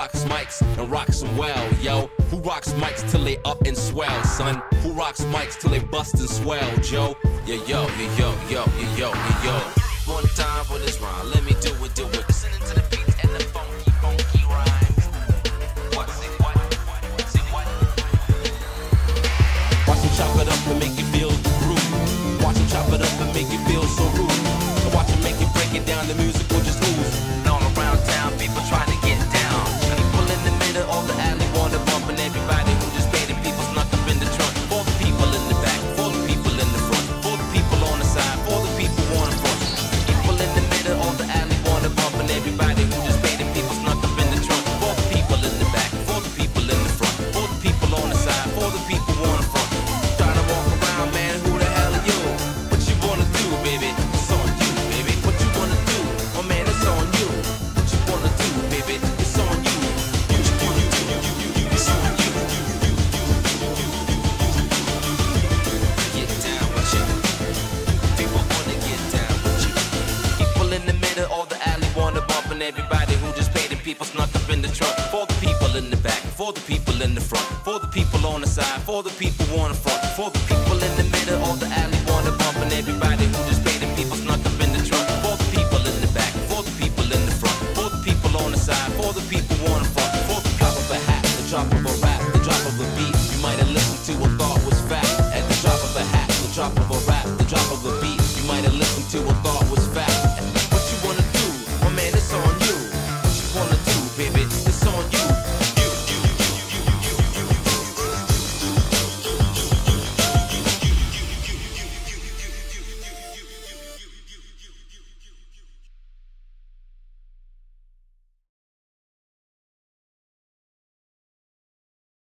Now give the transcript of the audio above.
and rock some well, yo. Who rocks mics till they up and swell, son? Who rocks mics till they bust and swell, Joe? Yo, yo, yo, yo, yo, yo, yo, yo. One time for this rhyme, let me on everybody who just paid and people snuck up in the trunk. For the people in the back, for the people in the front, for the people on the side, for the people on the front, for the people in the middle of the alley, want to bump and everybody who just paid the people snuck up in the trunk. For the people in the back, for the people in the front, for the people on the side, for the people on the front, for the drop of a hat, the drop of a rap, the drop of a beat. You might have listened to a thought was fat. At the drop of a hat, the drop of a rap, the drop of a beat. You might have listened to a thought was fact man, it's on you. What you wanna do, baby? It's on you.